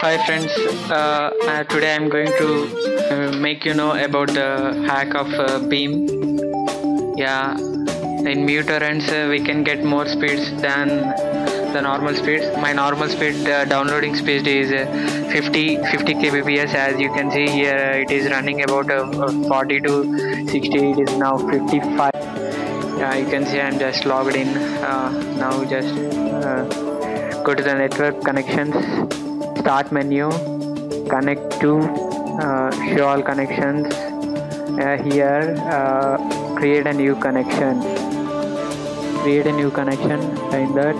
Hi friends, uh, uh, today I'm going to uh, make you know about the hack of uh, Beam. Yeah, in MuTorrents uh, we can get more speeds than the normal speeds. My normal speed uh, downloading speed is uh, 50 50 kbps. As you can see here, it is running about uh, uh, 40 to 60. It is now 55. Yeah, you can see I'm just logged in. Uh, now just uh, go to the network connections start menu connect to uh, show all connections. Uh, here uh, create a new connection. Create a new connection in that.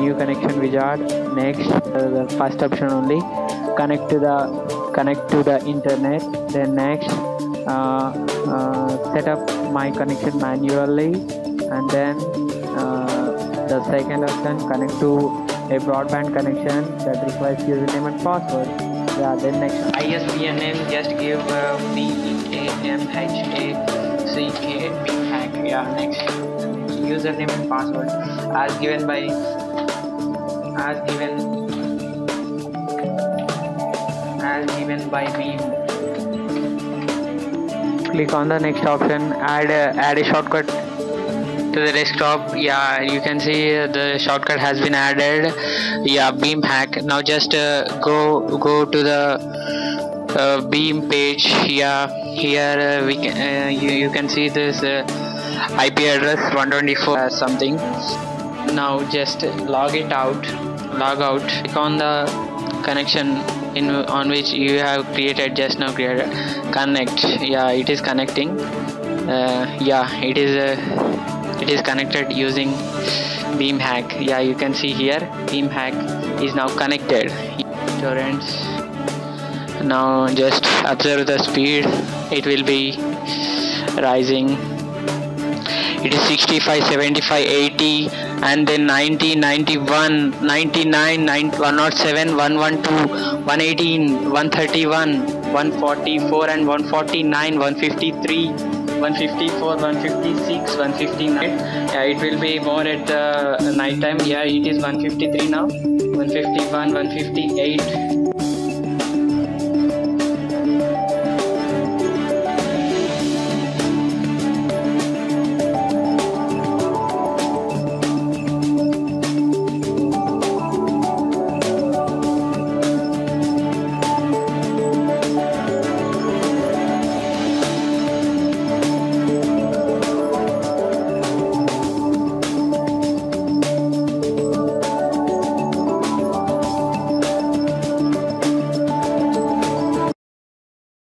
New connection wizard. Next uh, the first option only. Connect to the connect to the internet. Then next set up my connection manually. And then uh, the second option connect to a broadband connection that requires username and password. Yeah then next. ISP name just give uh, B A M H A C K B hack yeah next. Username and password as given by as given as given by Beam click on the next option add a, add a shortcut to the desktop. Yeah you can see uh, the shortcut has been added. Yeah beam hack. Now just uh, go go to the uh, beam page. Yeah here uh, we can uh, you, you can see this uh, ip address 124 uh, something. Now just log it out log out. Click on the connection in on which you have created just now created connect. Yeah it is connecting. Uh, yeah it is uh, it is connected using beam hack. Yeah you can see here beam hack is now connected. Torrents. Now just observe the speed. It will be rising it is 65 75 80 and then 90 91 99 90, 107 112 118 131 144 and 149 153 154 156 159 yeah it will be more at the night time. Yeah it is 153 now. 151 158